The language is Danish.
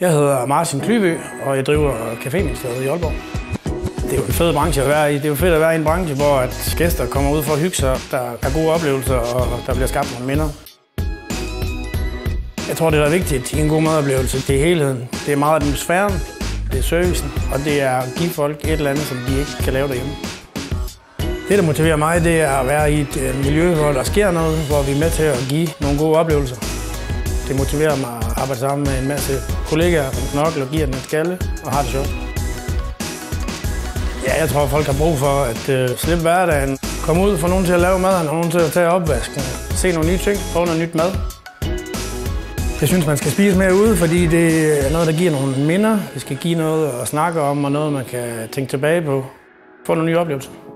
Jeg hedder Martin Klyby, og jeg driver Caféministeriet i Aalborg. Det er jo en fed branche at være i. Det er jo fedt at være i en branche, hvor at gæster kommer ud for at hygge sig. Der er gode oplevelser, og der bliver skabt nogle minder. Jeg tror, det der er vigtigt i en god madoplevelse, det er helheden. Det er meget atmosfæren, det er servicen, og det er at give folk et eller andet, som de ikke kan lave derhjemme. Det, der motiverer mig, det er at være i et øh, miljø, hvor der sker noget, hvor vi er med til at give nogle gode oplevelser. Det motiverer mig at arbejde sammen med en masse kollegaer, som knokler, giver den et skalle og har det sjovt. Ja, jeg tror, folk har brug for at øh, slippe hverdagen. Komme ud, få nogen til at lave maden, og nogen til at tage opvasken. Se nogle nye ting, få noget nyt mad. Jeg synes, man skal spise mere ude, fordi det er noget, der giver nogle minder. Det skal give noget at snakke om, og noget, man kan tænke tilbage på. Få nogle nye oplevelser.